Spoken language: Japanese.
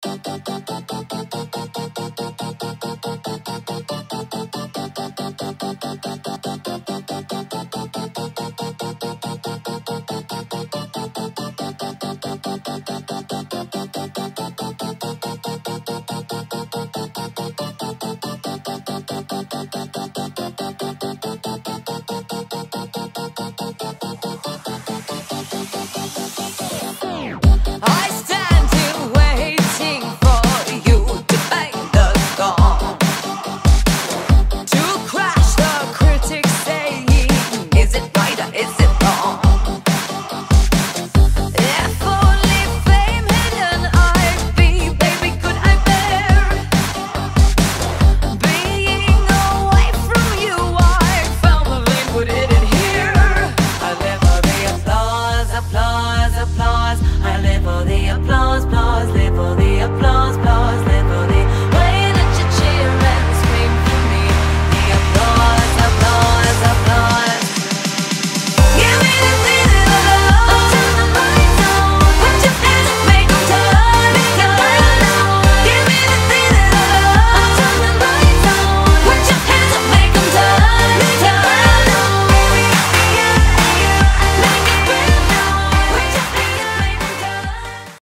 たたたた they apply.